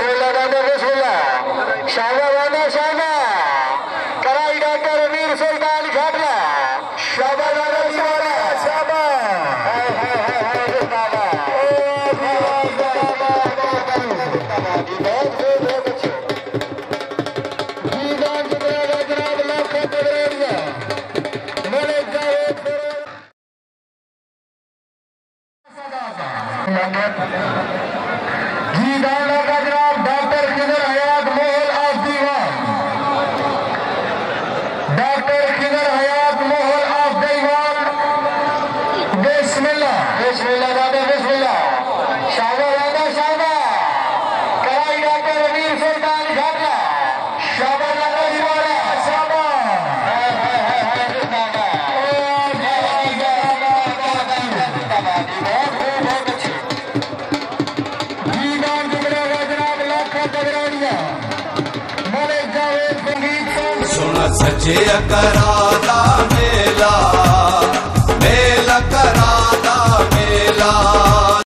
बिस्मिल्लाह doctor बिस्मिल्लाह। शाबा वाना शाबा कराई doctor अमीर सुल्तान खाटला। शाबा वाना शाबा शाबा Thank you. ਸੋਨਾ ਸਜਿਆ ਕਰਾਦਾ ਮੇਲ